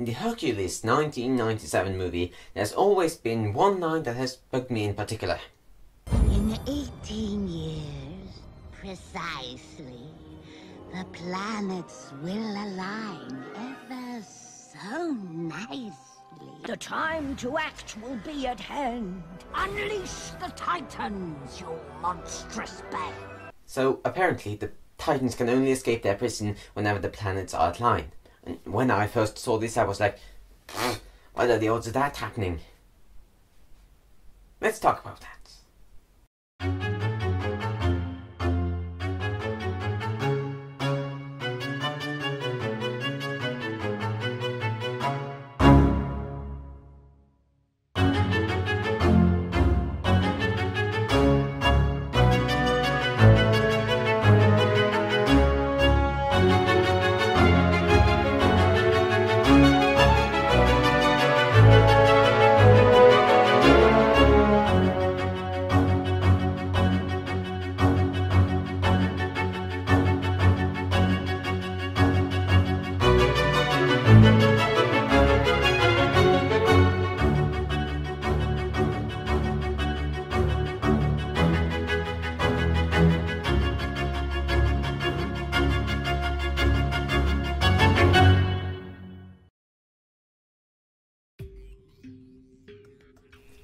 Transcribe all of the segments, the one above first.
In the Hercules 1997 movie, there's always been one line that has bugged me in particular. In 18 years, precisely, the planets will align ever so nicely. The time to act will be at hand. Unleash the Titans, you monstrous bear. So apparently the Titans can only escape their prison whenever the planets are aligned. When I first saw this I was like, what are the odds of that happening? Let's talk about that.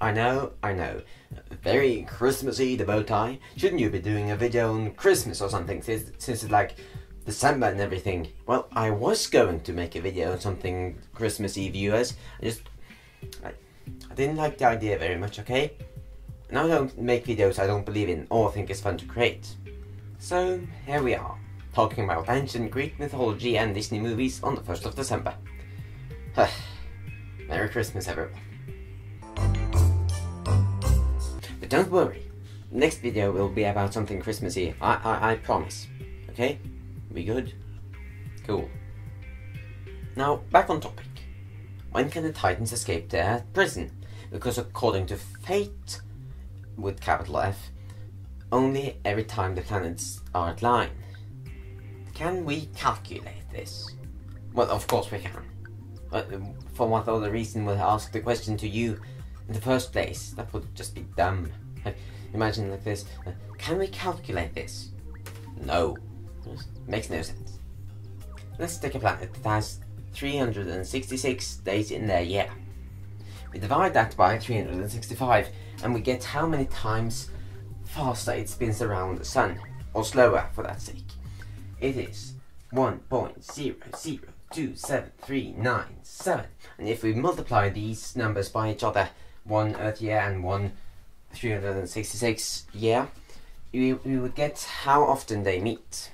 I know, I know. Very Christmassy, the bow tie. Shouldn't you be doing a video on Christmas or something, since, since it's like December and everything? Well, I was going to make a video on something Christmassy, viewers. I just... I, I didn't like the idea very much, okay? And I don't make videos I don't believe in or think is fun to create. So, here we are, talking about ancient Greek mythology and Disney movies on the 1st of December. Merry Christmas, everyone. But don't worry, next video will be about something Christmassy, I, I, I promise. Okay? We good? Cool. Now, back on topic. When can the Titans escape their prison? Because according to fate, with capital F, only every time the planets are at line. Can we calculate this? Well, of course we can. But um, for what other reason would I ask the question to you in the first place? That would just be dumb. Imagine like this. uh, Can we calculate this? No. It makes no sense. Let's take a planet that has 366 days in their year. We divide that by 365 and we get how many times faster it spins around the sun, or slower for that sake. It is 1.00273997. And if we multiply these numbers by each other, one Earth year and one 366 year, we, we would get how often they meet.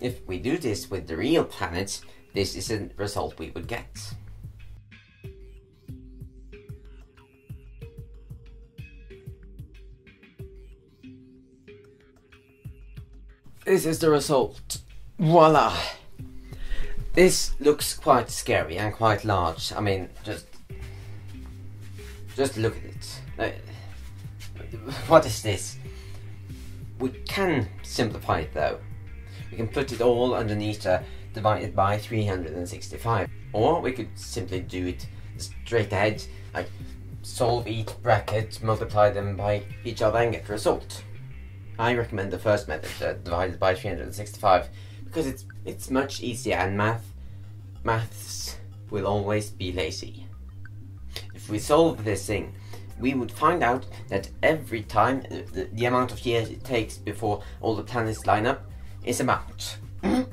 If we do this with the real planets, this is the result we would get. This is the result. Voila! This looks quite scary and quite large. I mean, just just look at it. What is this? We can simplify it though. We can put it all underneath uh, divided by 365. Or we could simply do it straight ahead, like solve each bracket, multiply them by each other and get the result. I recommend the first method, uh, divided by 365, because it's it's much easier and math maths will always be lazy. If we solve this thing, we would find out that every time the, the amount of years it takes before all the planets line up is about one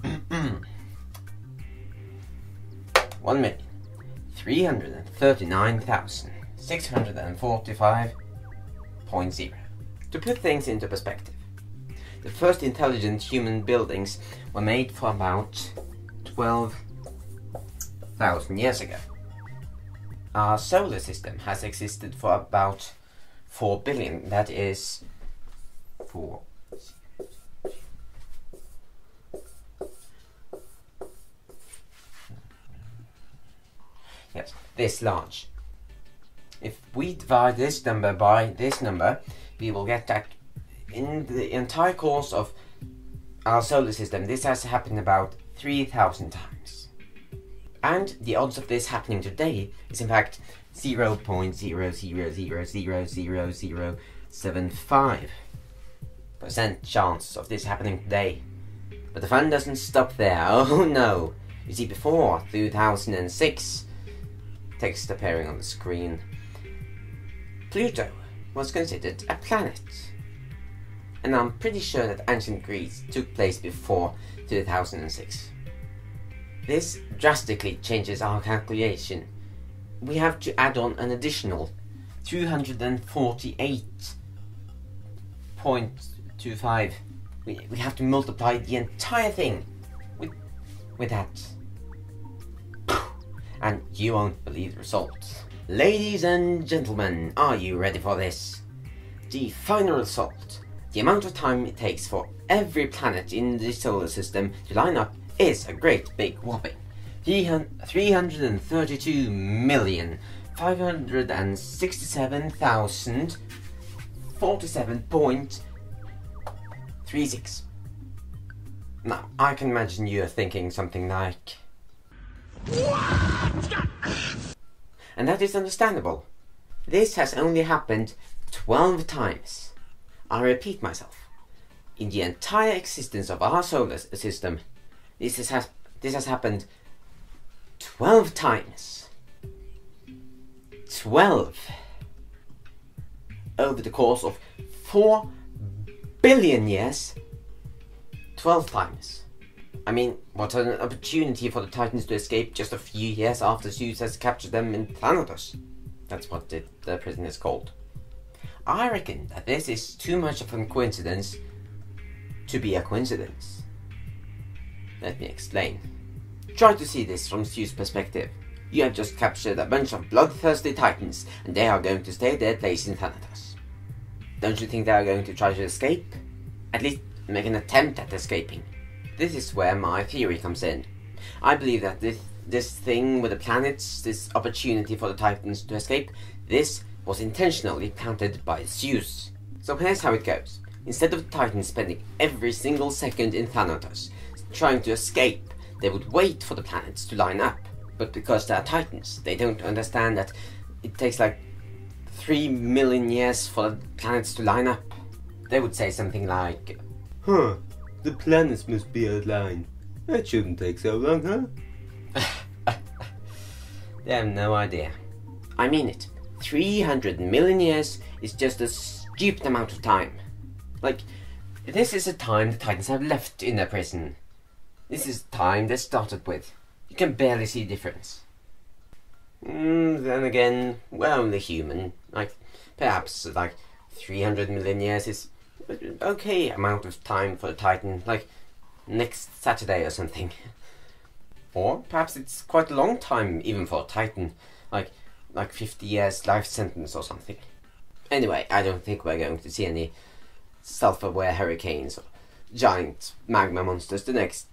million three hundred and thirty-nine thousand six hundred and forty-five point zero. To put things into perspective, the first intelligent human buildings were made for about twelve thousand years ago. Our solar system has existed for about 4 billion, that is 4. Yes, this large. If we divide this number by this number, we will get that in the entire course of our solar system, this has happened about 3,000 times. And the odds of this happening today is in fact 0.000000075 percent chance of this happening today. But the fun doesn't stop there. Oh no! You see, before 2006, text appearing on the screen, Pluto was considered a planet. And I'm pretty sure that ancient Greece took place before 2006. This drastically changes our calculation. We have to add on an additional 248.25. We, we have to multiply the entire thing with, with that. And you won't believe the result. Ladies and gentlemen, are you ready for this? The final result, the amount of time it takes for every planet in the solar system to line up is a great big whopping 332 million 567,047.36. Now, I can imagine you're thinking something like. And that is understandable. This has only happened 12 times. I repeat myself. In the entire existence of our solar system, this has, this has happened 12 times. 12. Over the course of 4 billion years. 12 times. I mean, what an opportunity for the Titans to escape just a few years after Zeus has captured them in Thanatos. That's what the, the prison is called. I reckon that this is too much of a coincidence to be a coincidence. Let me explain. Try to see this from Zeus' perspective. You have just captured a bunch of bloodthirsty titans, and they are going to stay their place in Thanatos. Don't you think they are going to try to escape? At least make an attempt at escaping. This is where my theory comes in. I believe that this this thing with the planets, this opportunity for the Titans to escape, this was intentionally planted by Zeus. So here's how it goes. Instead of the Titans spending every single second in Thanatos trying to escape, they would wait for the planets to line up. But because they are Titans, they don't understand that it takes like three million years for the planets to line up. They would say something like, Huh, the planets must be aligned. That shouldn't take so long, huh? They have no idea. I mean it. 300 million years is just a stupid amount of time. Like, this is the time the Titans have left in their prison. This is time they started with. You can barely see difference. Mm, then again, we're only human. Like, perhaps, like, 300 million years is an okay amount of time for a Titan. Like, next Saturday or something. Or perhaps it's quite a long time even for a Titan, like like 50 years life sentence or something. Anyway, I don't think we're going to see any self-aware hurricanes or giant magma monsters the next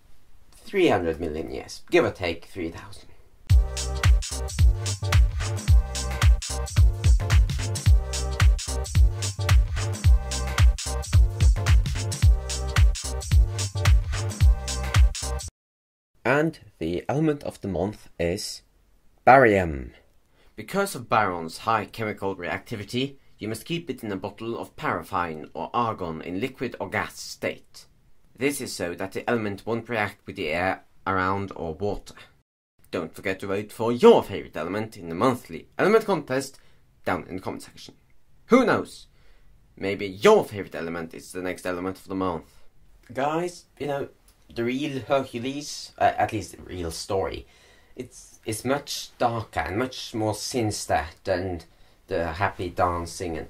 300 million years, give or take 3000. And the element of the month is barium. Because of barium's high chemical reactivity, you must keep it in a bottle of paraffin or argon in liquid or gas state. This is so that the element won't react with the air around or water. Don't forget to vote for your favorite element in the monthly element contest down in the comment section. Who knows? Maybe your favorite element is the next element of the month. Guys, you know, the real Hercules, uh, at least the real story, it's it's much darker and much more sinister than the happy dancing and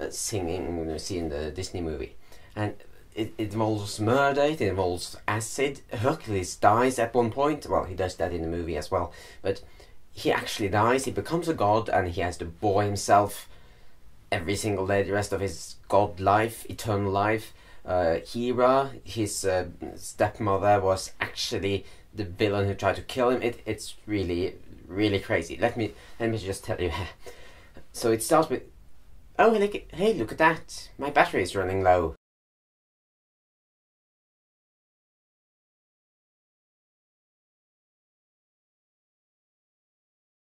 uh, singing we see in the Disney movie. And it, it involves murder, it involves acid. Hercules dies at one point. Well, he does that in the movie as well. But he actually dies, he becomes a god, and he has to bore himself every single day the rest of his god life, eternal life. Uh, Hera, his uh, stepmother, was actually the villain who tried to kill him. It, it's really, really crazy. Let me let me just tell you. so it starts with, oh, look, hey, look at that! My battery is running low.